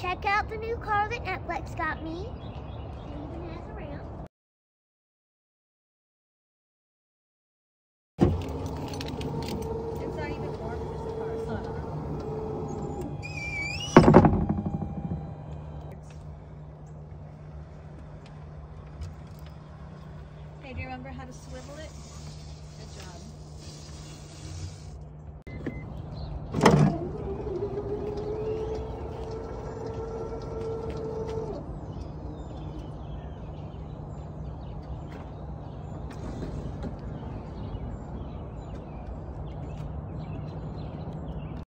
Check out the new car that Netflix got me. It even has a ramp. It's not even warm, it's the car. It's not on. Hey, do you remember how to swivel it?